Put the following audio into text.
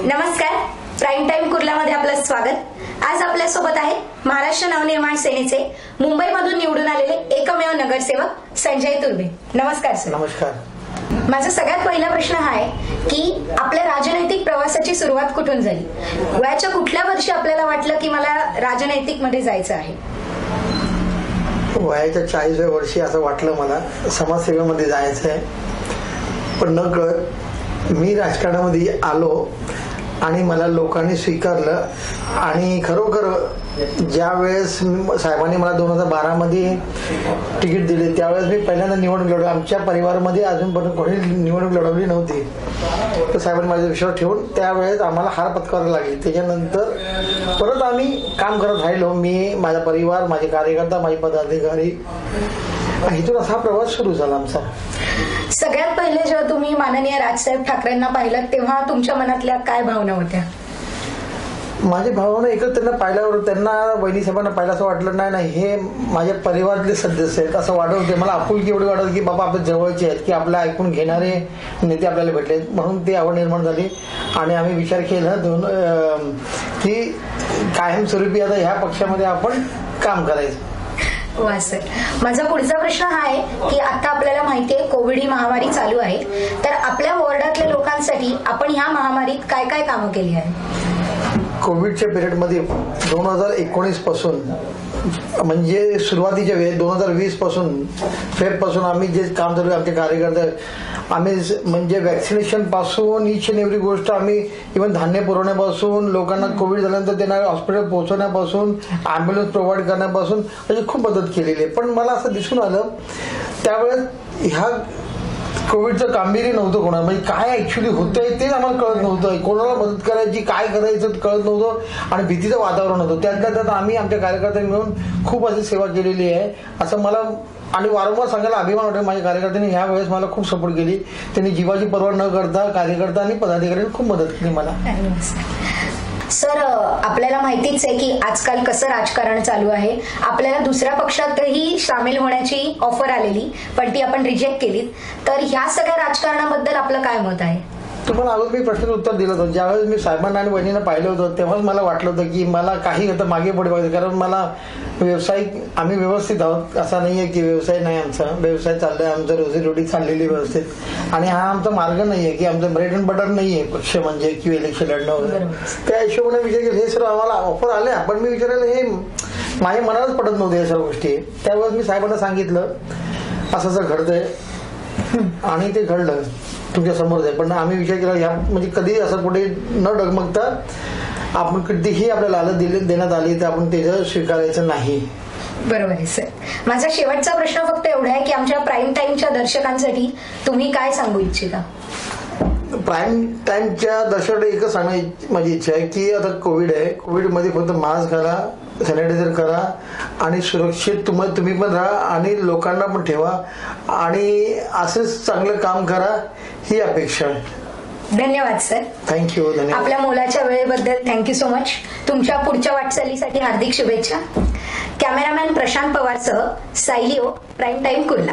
नमस्कार. Prime time कुर्लामध्ये आपलं स्वागत. आज आपल्यासोबत आहे महाराष्ट्र नवनिर्माण सेनेचे मुंबईमधून निवडून आलेले एकमेव नगरसेवक संजय तुर्बे नमस्कार सर नमस्कार. माझा सगळ्यात पहिला प्रश्न हा आहे की आपल्या राजनैतिक प्रवासाची सुरुवात कुठून झाली? वयाच्या कुठल्या वर्षी आपल्याला वाटलं की मला राजनैतिकमध्ये जायचं आहे? वयाच्या चाळीसव्या वर्षी असं वाटलं मला समाजसेवेमध्ये जायचं आहे पण न कळत मी राजकारणामध्ये आलो. आणि मला लोकांनी स्वीकारलं. आणि खरोखर ज्या वेळेस साहेबांनी मला दोन हजार बारामध्ये तिकीट दिले त्यावेळेस मी पहिल्यांदा निवडणूक लढवली. आमच्या परिवारामध्ये अजूनपर्यंत कोणी निवडणूक लढवली नव्हती. तर साहेबांनी माझा विश्वास ठेवून त्यावेळेस आम्हाला हार पत्करावी लागली. त्याच्यानंतर परत आम्ही काम करत राहिलो. मी माझा परिवार माझे कार्यकर्ता माझे पदाधिकारी. इथून असा प्रवास सुरू झाला आमचा. सगळ्यात पहिले जेव्हा तुम्ही माननीय राजसाहेब ठाकरेंना पाहिलं तेव्हा तुमच्या मनातल्या काय भावना होत्या? माझी भावना एकच त्यांना पाहिल्यावर त्यांना वहिनी साहेबांना पाहिलं असं वाटलं नाही नाही हे माझ्या परिवारातले सदस्य आहेत. असं वाटत होते. मला आपुलकी एवढी वाटत की बाबा आपल्या जवळचे आहेत की आपल्या ऐकून घेणारे नेते आपल्याला भेटले म्हणून ती आवड निर्माण झाली. आणि आम्ही विचार केला दोन की कायमस्वरूपी आता ह्या पक्षामध्ये आपण काम करायचं. वा सर माझा पुढचा प्रश्न हा आहे की आता आपल्याला माहिती आहे कोविड ही महामारी चालू आहे. तर आपल्या वॉर्डातल्या लोकांसाठी आपण ह्या महामारीत काय काय कामं केली आहे कोविडच्या पिरियडमध्ये दोन हजार एकोणीसपासून म्हणजे सुरुवातीच्या वेळेस दोन हजार वीसपासून फेबपासून आम्ही जे काम चालू आहे, आमचे कार्यकर्ते आम्ही म्हणजे व्हॅक्सिनेशनपासून इच अँड एव्हरी गोष्ट आम्ही इव्हन धान्य पुरवण्यापासून लोकांना कोविड झाल्यानंतर त्यांना हॉस्पिटल पोहोचवण्यापासून अँब्युलन्स प्रोव्हाइड करण्यापासून म्हणजे खूप मदत केलेली आहे. पण मला असं दिसून आलं त्यावेळेस ह्या कोविडचं कामगिरी नव्हतं कोणा म्हणजे काय ऍक्च्युली होतंय तेच आम्हाला कळत नव्हतं. कोणाला मदत करायची काय करायचं कळत नव्हतं. आणि भीतीचं वातावरण होतं. त्यातल्या त्यात आम्ही आमच्या कार्यकर्त्यांनी मिळून खूप अशी सेवा केलेली आहे. असं मला आणि वारंवार सांगायला अभिमान वाटतो माझ्या कार्यकर्त्यांनी. ह्या वेळेस मला खूप सपोर्ट केली. त्यांनी जीवाची पर्वा न करता कार्यकर्ता आणि पदाधिकाऱ्यांनी खूप मदत केली मला. सर आपल्याला माहितीच आहे की आजकाल कसं राजकारण चालू आहे. आपल्याला दुसऱ्या पक्षातही सामील होण्याची ऑफर आलेली पण ती आपण रिजेक्ट केली तर ह्या सगळ्या राजकारणाबद्दल आपलं काय मत आहे? तुम्हाला अगोदर मी प्रश्नाचं उत्तर दिलं होतं. ज्यावेळेस मी साहेबांना आणि वहिनीला पाहिलं होतं तेव्हाच मला वाटलं होतं की मला काही आता मागे पुढे बघायचं. कारण मला व्यावसायिक आम्ही व्यवस्थित आहोत. असा नाहीये की व्यवसाय नाही आमचा. व्यवसाय चाललाय. आमचं रोजीरोटी चाललेली व्यवस्थित. आणि हा आमचा मार्ग नाहीये की आमचं ब्रेड अँड बटर नाहीये. पक्ष म्हणजे किंवा इलेक्शन लढणं वगैरे. त्या हिशोबाने विचार केला. हे सर्व आम्हाला ऑफर आल्या. पण मी विचारायला हे माझ्या मनालाच पडत नव्हते या सर्व गोष्टी. त्यावेळेस मी साहेबांना सांगितलं असं असं घडतंय. आणि ते घडलं. तुमच्यासमोर आहे. पण आम्ही विचार केला ह्या म्हणजे कधी असं कुठे न डगमगता आपण कधीही आपल्याला आलं दिले देण्यात आली तर आपण त्याचं स्वीकारायचं नाही. बरोबर आहे सर. माझा शेवटचा प्रश्न फक्त एवढा आहे की आमच्या प्राईम टाईमच्या दर्शकांसाठी तुम्ही काय सांगू इच्छिता? प्राईम टाइमच्या दर्शक एकच सांगण्याची माझी इच्छा आहे की आता कोविड आहे. कोविडमध्ये फक्त मास्क घाला सॅनिटायझर करा आणि सुरक्षित तुम तुम्ही पण राहा आणि लोकांना पण ठेवा आणि असंच चांगलं काम करा ही अपेक्षा आहे. धन्यवाद सर. थँक्यू धन्यवाद. आपल्या मोलाच्या वेळेबद्दल थँक्यू सो मच तुमच्या पुढच्या वाटचालीसाठी हार्दिक शुभेच्छा. कॅमेरामॅन प्रशांत पवारसह सायलिओ प्राईम टाइम कुर्ला.